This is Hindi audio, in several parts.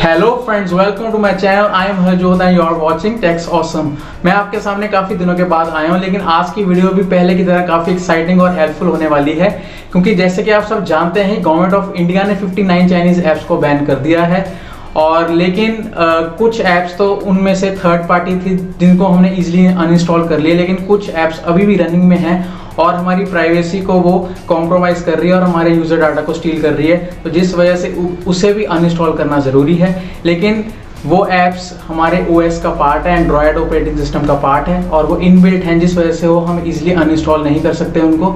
Hello friends welcome to my channel I am Harjot and you are watching techs awesome मैं आपके सामने काफ़ी दिनों के बाद आया हूँ लेकिन आज की वीडियो भी पहले की तरह काफ़ी एक्साइटिंग और हेल्पफुल होने वाली है क्योंकि जैसे कि आप सब जानते हैं गवर्नमेंट ऑफ़ इंडिया ने 59 चाइनीज़ ऐप्स को बैन कर दिया है और लेकिन आ, कुछ ऐप्स तो उनमें से थर्ड पार्टी थी जिनको हमने इजीली अनइंस्टॉल कर लिए लेकिन कुछ ऐप्स अभी भी रनिंग में हैं और हमारी प्राइवेसी को वो कॉम्प्रोमाइज़ कर रही है और हमारे यूज़र डाटा को स्टील कर रही है। तो जिस वजह से उसे भी अनइंस्टॉल करना ज़रूरी है। लेकिन वो ऐप्स हमारे ओएस का पार्ट है एंड्रॉयड ऑपरेटिंग सिस्टम का पार्ट है और वो इनबिल्ट हैं, जिस वजह से वो हम इजिली अनइंस्टॉल नहीं कर सकते उनको।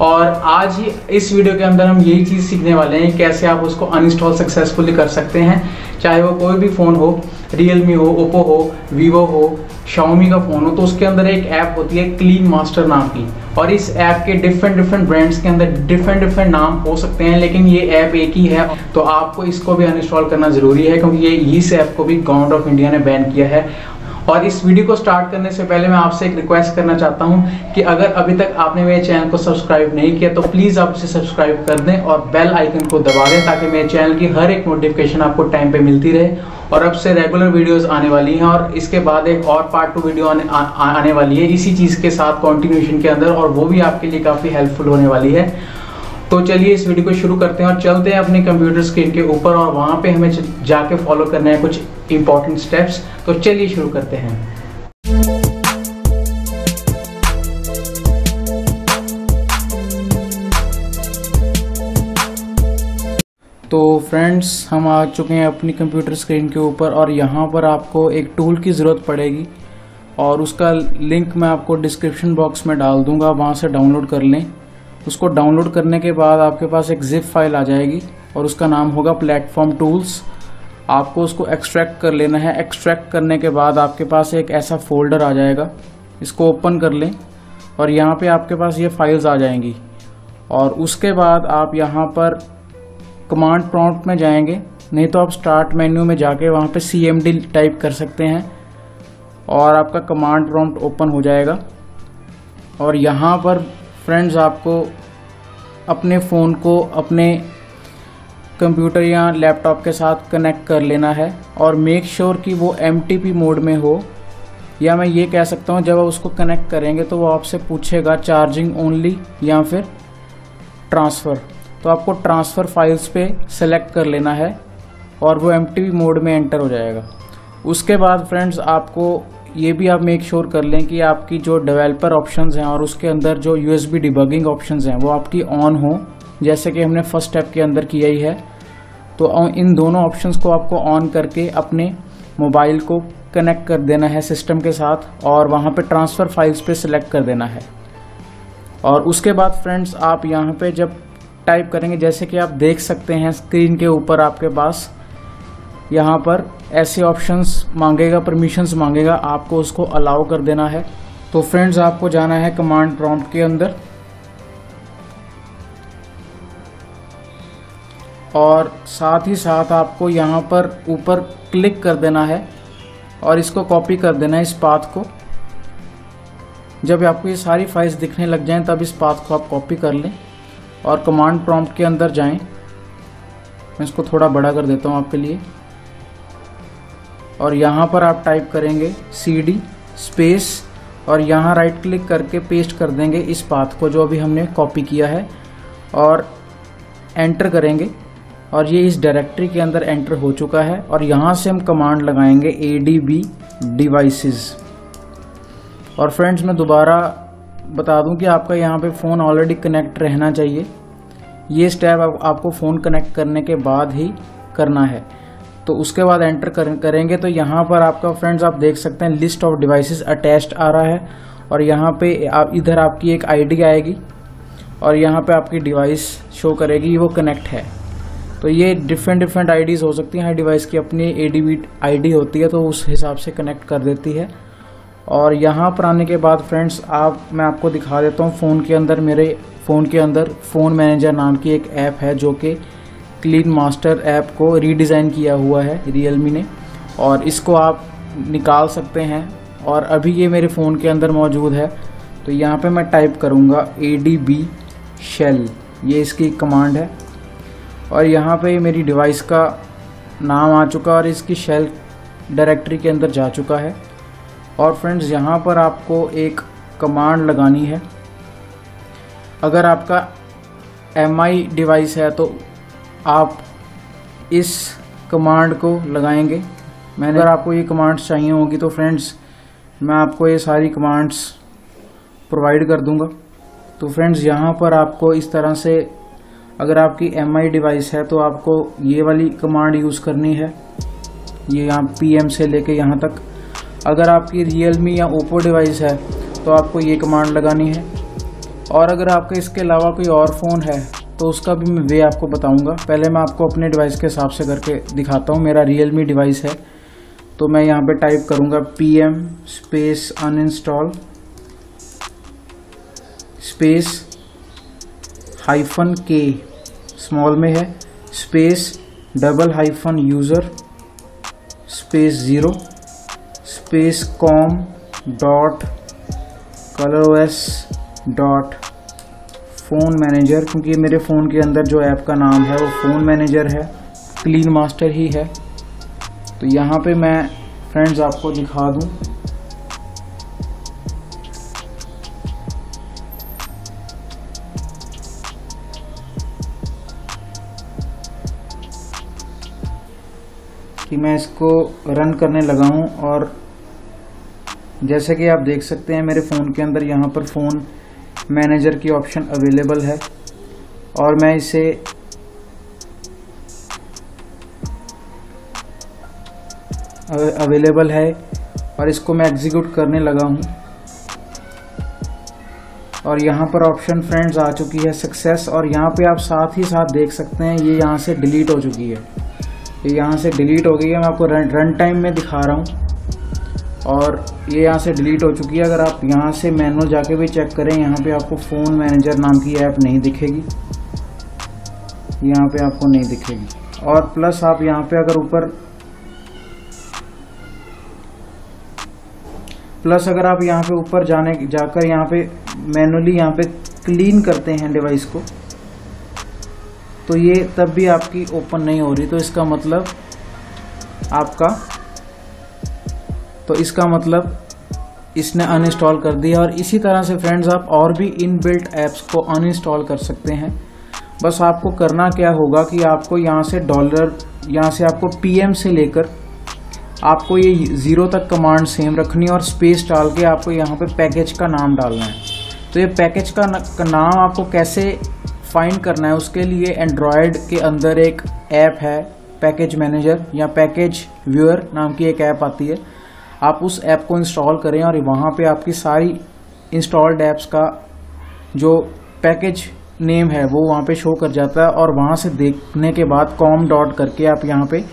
और आज ही, इस वीडियो के अंदर हम यही चीज़ सीखने वाले हैं कैसे आप उसको अनइंस्टॉल सक्सेसफुली कर सकते हैं। चाहे वो कोई भी फ़ोन हो रियलमी हो ओप्पो हो वीवो हो शाओमी का फ़ोन हो तो उसके अंदर एक ऐप होती है क्लीन मास्टर नाम की। और इस ऐप के डिफरेंट डिफरेंट ब्रांड्स के अंदर डिफरेंट डिफरेंट नाम हो सकते हैं, लेकिन ये ऐप एक ही है तो आपको इसको भी अनइंस्टॉल करना ज़रूरी है, क्योंकि ये इस ऐप को भी गवर्नमेंट ऑफ़ इंडिया ने बैन किया है। और इस वीडियो को स्टार्ट करने से पहले मैं आपसे एक रिक्वेस्ट करना चाहता हूँ कि अगर अभी तक आपने मेरे चैनल को सब्सक्राइब नहीं किया तो प्लीज़ आप इसे सब्सक्राइब कर दें और बेल आइकन को दबा दें, ताकि मेरे चैनल की हर एक नोटिफिकेशन आपको टाइम पे मिलती रहे। और अब से रेगुलर वीडियोस आने वाली हैं और इसके बाद एक और पार्ट टू वीडियो आने, आ, आने वाली है इसी चीज़ के साथ कॉन्टिन्यूशन के अंदर और वो भी आपके लिए काफ़ी हेल्पफुल होने वाली है। तो चलिए इस वीडियो को शुरू करते हैं और चलते हैं अपने कंप्यूटर स्क्रीन के ऊपर और वहाँ पे हमें जाके फॉलो करना है कुछ इंपॉर्टेंट स्टेप्स तो चलिए शुरू करते हैं। तो फ्रेंड्स हम आ चुके हैं अपनी कंप्यूटर स्क्रीन के ऊपर और यहाँ पर आपको एक टूल की ज़रूरत पड़ेगी और उसका लिंक मैं आपको डिस्क्रिप्शन बॉक्स में डाल दूँगा, वहाँ से डाउनलोड कर लें। उसको डाउनलोड करने के बाद आपके पास एक जिप फ़ाइल आ जाएगी और उसका नाम होगा प्लेटफॉर्म टूल्स आपको उसको एक्सट्रैक्ट कर लेना है। एक्सट्रैक्ट करने के बाद आपके पास एक ऐसा फोल्डर आ जाएगा। इसको ओपन कर लें और यहाँ पे आपके पास ये फाइल्स आ जाएँगी। और उसके बाद आप यहाँ पर कमांड प्रॉम्प्ट में जाएँगे, नहीं तो आप स्टार्ट मेन्यू में जाके वहाँ पे सी एम डी टाइप कर सकते हैं और आपका कमांड प्रॉम्प्ट ओपन हो जाएगा। और यहाँ पर फ्रेंड्स आपको अपने फ़ोन को अपने कंप्यूटर या लैपटॉप के साथ कनेक्ट कर लेना है और मेक श्योर sure कि वो एमटीपी मोड में हो। या मैं ये कह सकता हूँ, जब आप उसको कनेक्ट करेंगे तो वो आपसे पूछेगा चार्जिंग ओनली या फिर ट्रांसफ़र तो आपको ट्रांसफ़र फाइल्स पे सेलेक्ट कर लेना है और वो एम मोड में एंटर हो जाएगा। उसके बाद फ्रेंड्स आपको ये भी आप मेक श्योर sure कर लें कि आपकी जो डेवलपर ऑप्शंस हैं और उसके अंदर जो यू एस डिबगिंग ऑप्शंस हैं, वो आपकी ऑन हो, जैसे कि हमने फ़र्स्ट स्टेप के अंदर किया ही है। तो इन दोनों ऑप्शंस को आपको ऑन करके अपने मोबाइल को कनेक्ट कर देना है सिस्टम के साथ और वहाँ पे ट्रांसफ़र फाइल्स पे सिलेक्ट कर देना है। और उसके बाद फ्रेंड्स आप यहाँ पे जब टाइप करेंगे, जैसे कि आप देख सकते हैं स्क्रीन के ऊपर आपके पास। यहाँ पर ऐसे ऑप्शंस मांगेगा परमिशंस मांगेगा, आपको उसको अलाउ कर देना है। तो फ्रेंड्स आपको जाना है कमांड प्रॉम्प्ट के अंदर। और साथ ही साथ आपको यहाँ पर ऊपर क्लिक कर देना है और इसको कॉपी कर देना है इस पाथ को। जब आपको ये सारी फाइल्स दिखने लग जाएँ, तब इस पाथ को आप कॉपी कर लें। और कमांड प्रॉम्प्ट के अंदर जाएँ। मैं इसको थोड़ा बड़ा कर देता हूँ आपके लिए। और यहाँ पर आप टाइप करेंगे सी डी स्पेस और यहाँ राइट क्लिक करके पेस्ट कर देंगे इस पाथ को जो अभी हमने कॉपी किया है। और एंटर करेंगे। और ये इस डायरेक्टरी के अंदर एंटर हो चुका है। और यहाँ से हम कमांड लगाएँगे ए डी बी डिवाइसेस और फ्रेंड्स मैं दोबारा बता दूँ कि आपका यहाँ पे फ़ोन ऑलरेडी कनेक्ट रहना चाहिए। ये स्टेप आप, आपको फ़ोन कनेक्ट करने के बाद ही करना है। तो उसके बाद एंटर कर, करेंगे तो यहाँ पर आपका फ्रेंड्स आप देख सकते हैं लिस्ट ऑफ़ डिवाइसेस अटैच्ड आ रहा है। और यहाँ पे आप इधर आपकी एक आईडी आएगी और यहाँ पे आपकी डिवाइस शो करेगी वो कनेक्ट है। तो ये डिफरेंट डिफरेंट आईडीज़ हो सकती हैं। हर डिवाइस की अपनी ए डी होती है तो उस हिसाब से कनेक्ट कर देती है। और यहाँ पर आने के बाद फ्रेंड्स आप, मैं आपको दिखा देता हूँ फ़ोन के अंदर मेरे फ़ोन के अंदर फ़ोन मैनेजर नाम की एक ऐप है जो कि क्लीन मास्टर ऐप को रीडिज़ाइन किया हुआ है रियलमी ने। और इसको आप निकाल सकते हैं और अभी ये मेरे फ़ोन के अंदर मौजूद है। तो यहाँ पे मैं टाइप करूँगा ए डी बी शेल ये इसकी कमांड है। और यहाँ पे मेरी डिवाइस का नाम आ चुका और इसकी शेल डायरेक्टरी के अंदर जा चुका है। और फ्रेंड्स यहाँ पर आपको एक कमांड लगानी है। अगर आपका एमआई डिवाइस है तो आप इस कमांड को लगाएँगे। मैंने अगर आपको ये कमांड्स चाहिए होगी तो फ्रेंड्स मैं आपको ये सारी कमांड्स प्रोवाइड कर दूँगा। तो फ्रेंड्स यहाँ पर आपको इस तरह से, अगर आपकी एमआई डिवाइस है तो आपको ये वाली कमांड यूज़ करनी है। ये यहाँ पी से लेके यहाँ तक। अगर आपकी रियलमी या ओप्पो डिवाइस है तो आपको ये कमांड लगानी है। और अगर आपका इसके अलावा कोई और फ़ोन है तो उसका भी मैं वे आपको बताऊँगा। पहले मैं आपको अपने डिवाइस के हिसाब से करके दिखाता हूँ। मेरा रियलमी डिवाइस है। तो मैं यहाँ पे टाइप करूँगा P M space uninstall space hyphen K small में है। Space double hyphen user space zero space com dot color OS dot phone manager क्योंकि मेरे फ़ोन के अंदर जो ऐप का नाम है, वो फ़ोन मैनेजर है क्लीन मास्टर ही है। तो यहाँ पे मैं फ्रेंड्स आपको दिखा दूँ। कि मैं इसको रन करने लगा हूँ और जैसे कि आप देख सकते हैं, मेरे फ़ोन के अंदर यहाँ पर फ़ोन मैनेजर की ऑप्शन अवेलेबल है और मैं इसे अवेलेबल है और इसको मैं एग्जीक्यूट करने लगा हूँ। और यहाँ पर ऑप्शन फ्रेंड्स आ चुकी है सक्सेस और यहाँ पे आप साथ ही साथ देख सकते हैं, ये यहाँ से डिलीट हो चुकी है। ये यहाँ से डिलीट हो गई है, मैं आपको रन रन टाइम में दिखा रहा हूँ। और ये यहाँ से डिलीट हो चुकी है। अगर आप यहाँ से मैनुअल जाके भी चेक करें, यहाँ पे आपको फ़ोन मैनेजर नाम की ऐप नहीं दिखेगी। यहाँ पे आपको नहीं दिखेगी। और प्लस आप यहाँ पे अगर ऊपर प्लस अगर आप यहाँ पे ऊपर जाने जाकर यहाँ पे मैनुअली यहाँ पे क्लीन करते हैं डिवाइस को तो ये तब भी आपकी ओपन नहीं हो रही। तो इसका मतलब आपका तो इसका मतलब इसने अनइंस्टॉल कर दिया और इसी तरह से फ्रेंड्स आप और भी इन बिल्ट ऐप्स को अनइंस्टॉल कर सकते हैं। बस आपको करना क्या होगा कि आपको यहाँ से डॉलर यहाँ से आपको पीएम से लेकर आपको ये ज़ीरो तक कमांड सेम रखनी है और स्पेस डाल के आपको यहाँ पे पैकेज का नाम डालना है। तो ये पैकेज का, नाम आपको कैसे फाइंड करना है उसके लिए एंड्रॉयड के अंदर एक ऐप है पैकेज मैनेजर या पैकेज व्यूअर नाम की एक ऐप आती है। आप उस ऐप को इंस्टॉल करें और वहाँ पे आपकी सारी इंस्टॉल्ड ऐप्स का जो पैकेज नेम है वो वहाँ पे शो कर जाता है और वहाँ से देखने के बाद कॉम डॉट करके आप यहाँ पे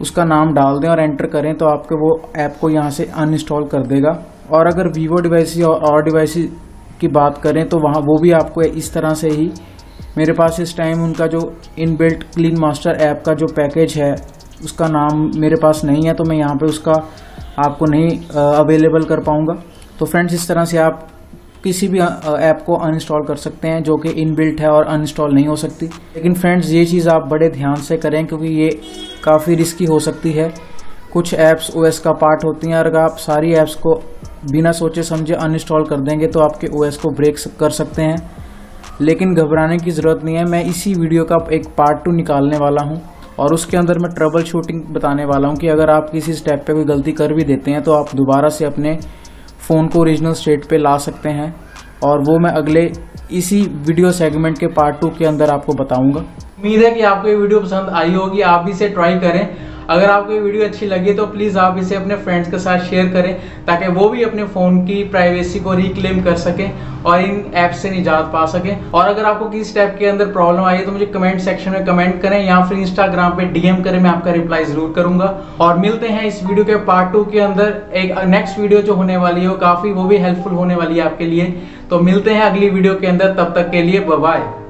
उसका नाम डाल दें और एंटर करें तो आपके वो ऐप को यहाँ से अनइंस्टॉल कर देगा। और अगर वीवो डिवाइस और, और डिवाइस की बात करें तो वहाँ वो भी आपको इस तरह से ही मेरे पास इस टाइम उनका जो in built clean master app का जो पैकेज है उसका नाम मेरे पास नहीं है तो मैं यहाँ पे उसका आपको नहीं अवेलेबल कर पाऊँगा। तो फ्रेंड्स इस तरह से आप किसी भी ऐप को अनइंस्टॉल कर सकते हैं, जो कि इनबिल्ट है और अनइंस्टॉल नहीं हो सकती। लेकिन फ्रेंड्स ये चीज़ आप बड़े ध्यान से करें, क्योंकि ये काफ़ी रिस्की हो सकती है। कुछ ऐप्स ओएस का पार्ट होती हैं, अगर आप सारी ऐप्स को बिना सोचे समझे अनइंस्टॉल कर देंगे तो आपके ओएस को ब्रेक कर सकते हैं। लेकिन घबराने की ज़रूरत नहीं है, मैं इसी वीडियो का एक पार्ट टू निकालने वाला हूँ। और उसके अंदर मैं ट्रबल शूटिंग बताने वाला हूँ कि अगर आप किसी स्टेप पे कोई गलती कर भी देते हैं तो आप दोबारा से अपने फ़ोन को ओरिजिनल स्टेट पे ला सकते हैं। और वो मैं अगले इसी वीडियो सेगमेंट के पार्ट टू के अंदर आपको बताऊँगा। उम्मीद है कि आपको ये वीडियो पसंद आई होगी। आप भी इसे ट्राई करें। अगर आपको ये वीडियो अच्छी लगी तो प्लीज़ आप इसे अपने फ्रेंड्स के साथ शेयर करें, ताकि वो भी अपने फ़ोन की प्राइवेसी को रिक्लेम कर सकें और इन ऐप से निजात पा सकें। और अगर आपको किसी टाइप के अंदर प्रॉब्लम आई है तो मुझे कमेंट सेक्शन में कमेंट करें, या फिर इंस्टाग्राम पे डीएम करें, मैं आपका रिप्लाई ज़रूर करूँगा। और मिलते हैं इस वीडियो के पार्ट टू के अंदर, एक नेक्स्ट वीडियो जो होने वाली है, वो काफ़ी, वो भी हेल्पफुल होने वाली है आपके लिए। तो मिलते हैं अगली वीडियो के अंदर, तब तक के लिए बाय